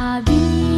旅